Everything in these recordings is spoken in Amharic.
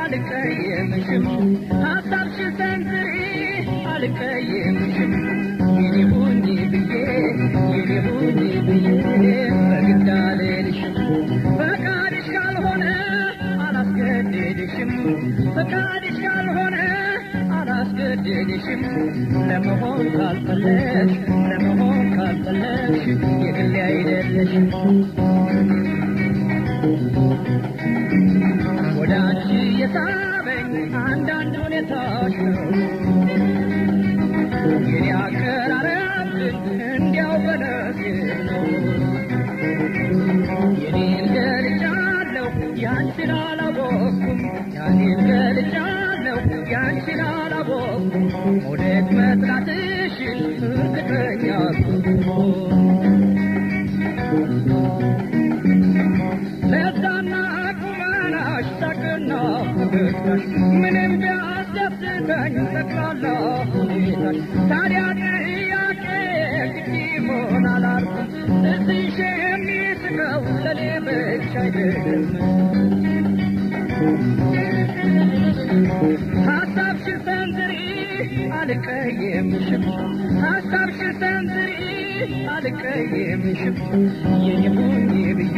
አልቀየምሽም ሀሳብሽን ሰንዝሪ አልቀየምሽም ሁኚ ብዬ ሁኚ ብዬ በግድ አልልሽም ፈቃድሽ ካልሆነ አላስገድድሽም ፈቃድሽ ካልሆነ አላስገድድሽም ለመሆን ካልፈለግሽ ለመሆን ካልፈለግሽ የግሌ አይደለሽም የሳበኝ አንዳንድ ሁኔታዎች ነው የኔ አቀራረብ እንዲያው ነው የኔን ገልጫለሁ ያንቺን አላወቅኩም። ያኔን ገልጫለሁ ያንቺን አላወቅኩም። መውደድ መጥላትሽን እርግጠኛ ምንም ቢያስደስተኝ ጠቅላላ ሁኔታሽ ታዲያ ጥያቄ ግድ ይሆናል አልኩ እዚሽ የሚስቀው ለኔ ብቻ አይደለም ሀሳብሽን ሰንዝሪ አልቀየምሽም ሀሳብሽን ሰንዝሪ አልቀየምሽም የኔ ሁኚ ብዬ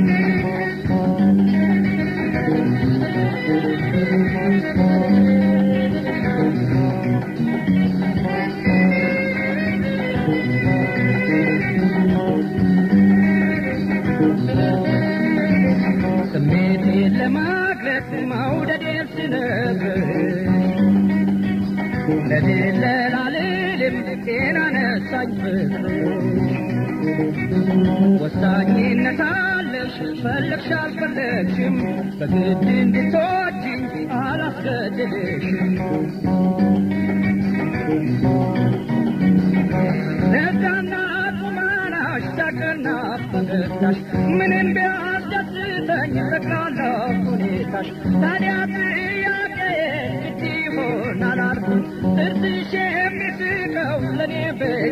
ለድለላ ልልም ጤና ነሳኝ ፍቅርሽ ወሳኝነት አለሽ ፈለግሽ ለዛና ቁመናሽ ሳቅና ፈገግታሽ ምንም ቢያስደስተኝ ጠቅላላ ሁኔታሽ ታዲያ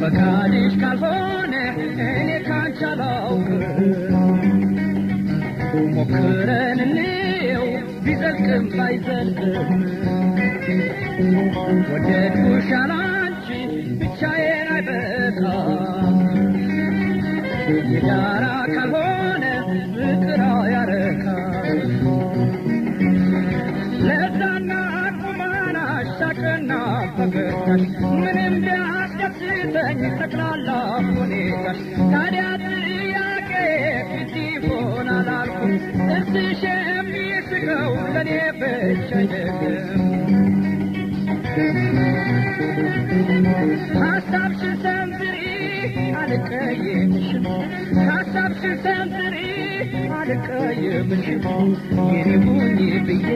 ፈቃድሽ ካልሆነ እኔ አላውቅም። ሞክረን እንየው ቢዘልቅም ባይዘልቅም። ወደድኩሽ አላንቺ ብቻዬን አይበቃም። የጋራ ካልሆነ ሳቅና ፈገግታሽ ምንም ቢያስደ የሚያስጠኝ ጠቅላላ ሁኔታሽ። ታዲያ ጥያቄ ፊት ይሆን አላልኩም። ጥርስሽ የሚስቀው ለእኔ ብቻ ሀሳብሽን ሰንዝሪ አልቀየምሽም። ሀሳብሽን ሰንዝሪ አልቀየምሽም። የኔ ሁኚ ብዬ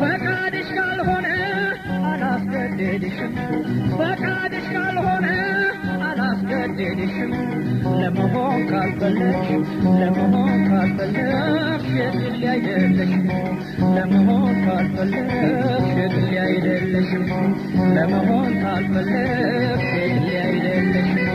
ፈቃድሽ ካልሆነ አላስገድድሽም ፈቃድሽ ካልሆነ دلشم لما هو قلبلك لما هو قلبلك شدل يا يدلشم لما هو قلبلك شدل يا يدلشم لما هو قلبلك شدل يا يدلشم